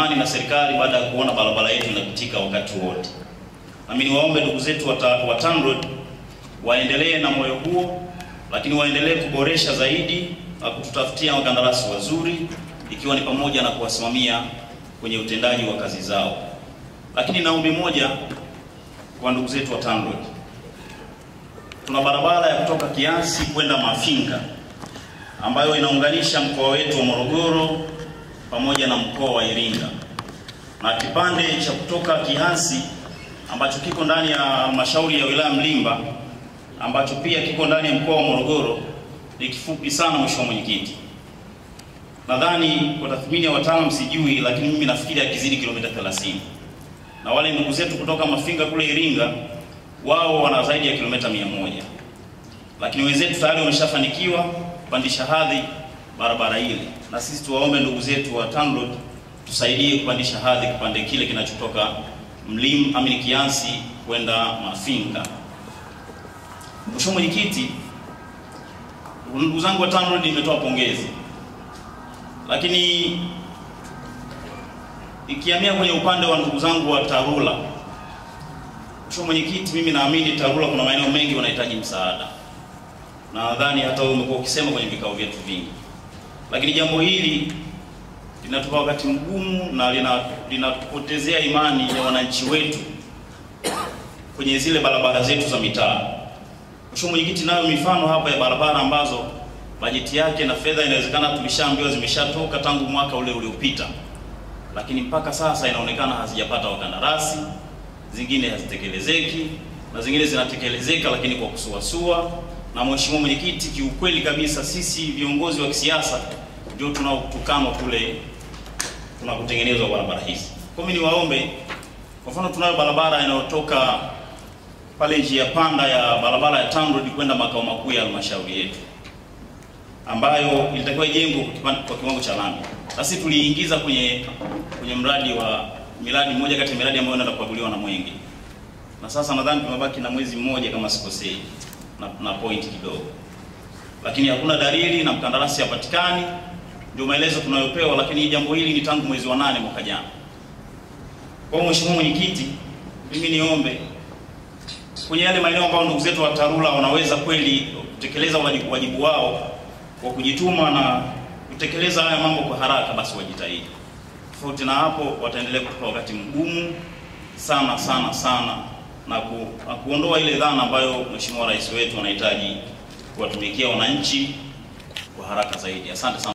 imani na serikali baada ya kuona barabara yetu inapitika wakati wote. Nami niwaombe ndugu zetu wa Ta- wa TANROADS waendelee na moyo huo, lakini waendelee kuboresha zaidi na kututafutia wakandarasi wazuri, ikiwa ni pamoja na kuwasimamia kwenye utendaji wa kazi zao. Lakini naombi moja kwa ndugu zetu wa TANROADS, tuna barabara ya kutoka Kiasi kwenda Mafinga ambayo inaunganisha mkoa wetu wa Morogoro pamoja na mkoa wa Iringa, na kipande cha kutoka Kihansi ambacho kiko ndani ya halmashauri ya wilaya Mlimba ambacho pia kiko ndani ya mkoa wa Morogoro ni kifupi sana, mheshimiwa mwenyekiti. Nadhani kwa tathmini ya wataalamu sijui, lakini mimi nafikiri akizidi kilomita 30, na wale ndugu zetu kutoka Mafinga kule Iringa wao wana zaidi ya kilomita 100, lakini wenzetu tayari wameshafanikiwa kupandisha hadhi barabara ile, na sisi tuwaombe ndugu zetu wa TANROADS tusaidie kupandisha hadhi kipande kile kinachotoka Mlim amini Kiansi kwenda Mafinga. Mheshimiwa Mwenyekiti, ndugu zangu wa TANROADS nimetoa pongezi, lakini ikihamia kwenye upande wa ndugu zangu wa TARURA, Mheshimiwa Mwenyekiti, mimi naamini TARURA kuna maeneo mengi wanahitaji msaada, na nadhani hata wewe umekuwa ukisema kwenye vikao vyetu vingi, lakini jambo hili linatupa wakati mgumu na linatupotezea lina- imani ya wananchi wetu kwenye zile barabara zetu za mitaa. Mheshimiwa Mwenyekiti, nayo mifano hapa ya barabara ambazo bajeti yake na fedha inawezekana tulishaambiwa zimeshatoka tangu mwaka ule uliopita, lakini mpaka sasa inaonekana hazijapata wakandarasi, zingine hazitekelezeki na zingine zinatekelezeka lakini kwa kusuasua. Na Mheshimiwa Mwenyekiti, kiukweli kabisa sisi viongozi wa kisiasa ndio tunaotukanwa kule tunakutengenezwa barabara hizi. Kwa mimi niwaombe, kwa mfano tunayo barabara inayotoka pale njia panda ya barabara ya TANROADS kwenda makao makuu ya halmashauri yetu ambayo ilitakiwa ijengwe kwa kiwango cha lami. Sasa tuliingiza kwenye kwenye mradi wa miradi moja kati ya miradi ambayo inaenda kukaguliwa na Mwenge, na sasa nadhani tumebaki na mwezi mmoja kama sikosei, na, na point kidogo, lakini hakuna dalili na mkandarasi hapatikani. Ndio maelezo tunayopewa, lakini jambo hili ni tangu mwezi wa nane mwaka jana. Kwa Mheshimiwa Mwenyekiti, mimi niombe kwenye yale maeneo ambayo ndugu zetu wa TARURA wanaweza kweli kutekeleza wajibu, wajibu wao kwa kujituma na kutekeleza haya mambo kwa haraka, basi wajitahidi. Tofauti na hapo, wataendelea kutupa wakati mgumu sana sana sana na, ku, kuondoa ile dhana ambayo Mheshimiwa Rais wetu anahitaji kuwatumikia wananchi kwa haraka zaidi. Asante sana.